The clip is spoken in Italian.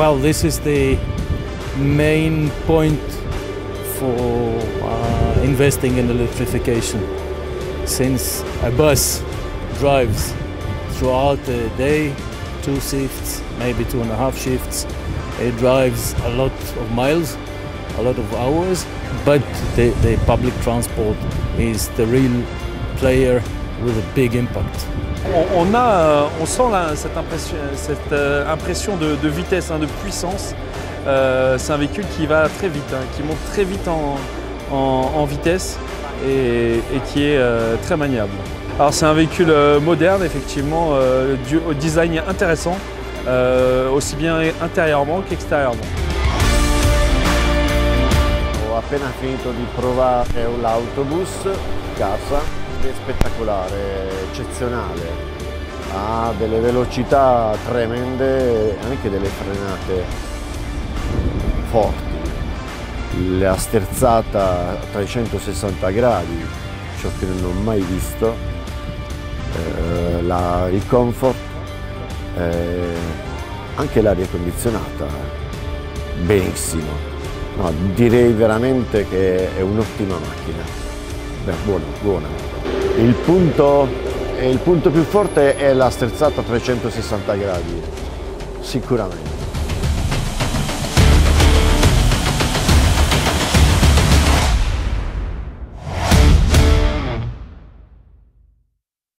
Well, this is the main point for uh, investing in electrification. Since a bus drives throughout the day, two shifts, maybe two and a half shifts, it drives a lot of miles, a lot of hours, but the, the public transport is the real player with a big impact. On, a, on sent là, cette impression, cette, euh, impression de, de vitesse, hein, de puissance. Euh, c'est un véhicule qui va très vite, hein, qui monte très vite en, en, en vitesse et, et, qui est euh, très maniable. Alors c'est un véhicule euh, moderne, effectivement, euh, du, au design intéressant, euh, aussi bien intérieurement qu'extérieurement. Ho appena finito di provare l'autobus, casa, è spettacolare, eccezionale, ha delle velocità tremende e anche delle frenate forti. La sterzata a 360 gradi, ciò che non ho mai visto, eh, la- il comfort, eh, anche l'aria condizionata, benissimo. No, direi veramente che è un'ottima macchina. Beh, buona, buona. Il punto, il punto più forte è la sterzata a 360 gradi, sicuramente.